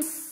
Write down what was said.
you.